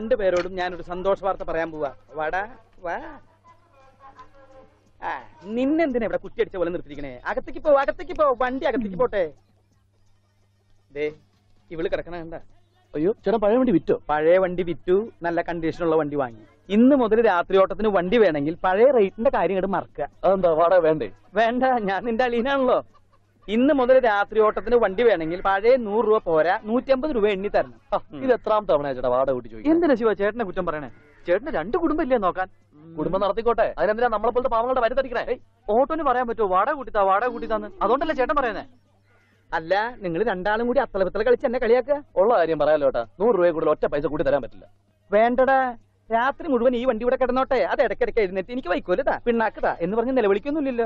രണ്ടു പേരോടും ഞാനൊരു സന്തോഷ വാർത്ത പറയാൻ പോവാ. വടാ വാ ആ നിന്നെന്തിനാ ഇവിടെ കുറ്റിയടിച്ച പോലെ നിർത്തിയിരിക്കണേ? അകത്തേക്ക് പോ അകത്തേക്ക് പോ വണ്ടി അകത്തേക്ക് പോട്ടെ. ദേ ഇവൾ കിടക്കണ കണ്ട. അയ്യോ ചേട്ടാ പഴയ വണ്ടി വിറ്റോ? പഴയ വണ്ടി വിറ്റു നല്ല കണ്ടീഷനുള്ള വണ്ടി വാങ്ങി. ഇന്ന് മുതൽ രാത്രി ഓട്ടത്തിന് വണ്ടി വേണമെങ്കിൽ പഴയ റേറ്റിന്റെ കാര്യം ഇങ്ങോട്ട് മറക്കുക. അതെന്താ വാടക വേണ്ടേ? വേണ്ട ഞാൻ നിന്റെ അളീനാണല്ലോ ഇന്ന് മുതൽ രാത്രി ഓട്ടത്തിന് വണ്ടി വേണമെങ്കിൽ പഴയ നൂറ് രൂപ പോരാ നൂറ്റമ്പത് രൂപ എണ്ണി തരണം. ഇത് എത്രാം തവണ ചേട്ടാ വാടക കൂട്ടി ചോദിക്കും എന്തിനാ ശിവ ചേട്ടനെ കുറ്റം പറയണേ? ചേട്ടന് രണ്ട് കുടുംബം ഇല്ലേ നോക്കാൻ കുടുംബം നടത്തിക്കോട്ടെ. അതിനെന്തിനാ നമ്മളെ പോലത്തെ പാവങ്ങളുടെ വരുത്തടിക്കണേ? ഓട്ടോന് പറയാൻ പറ്റുമോ? വാടക കൂട്ടിത്താ വാടക കൂട്ടിത്താന്ന്? അതുകൊണ്ടല്ലേ ചേട്ടൻ പറയുന്നേ? അല്ല നിങ്ങൾ രണ്ടാളും കൂടി അത്തല പിത്തല കളിച്ച് എന്നെ കളിയാക്കുക. ഉള്ള കാര്യം പറയാലോ ചേട്ടാ. നൂറ് രൂപ കൂടുതൽ ഒറ്റ പൈസ കൂടി തരാൻ പറ്റില്ല. വേണ്ടടാ. രാത്രി മുഴുവൻ ഈ വണ്ടി ഇവിടെ കിടന്നോട്ടെ. അത് ഇടയ്ക്കിടയ്ക്ക് എഴുന്നേറ്റ് എനിക്ക് വൈക്കോലതാ പിണ്ണാക്കതാ എന്ന് പറഞ്ഞ് നിലവിളിക്കൊന്നുമില്ലല്ലോ.